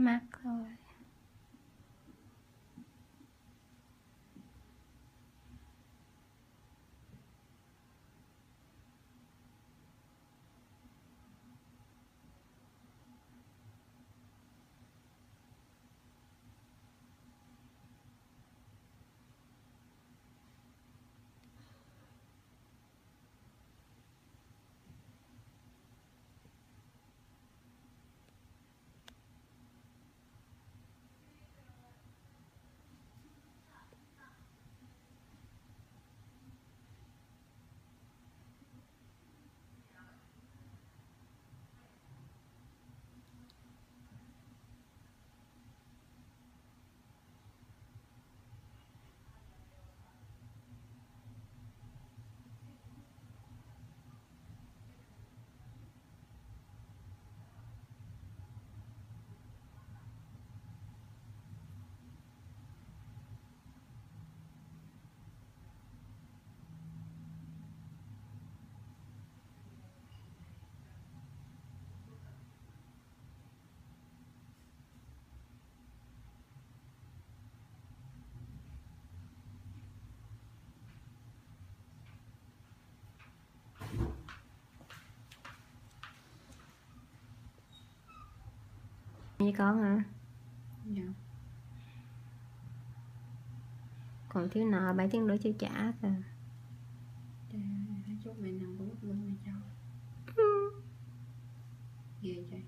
macro như con hả? Dạ. còn thiếu nợ bảy tiếng nữa chưa trả kìa dạ, chút mày nằm cũng mày cho. Ừ. Về trời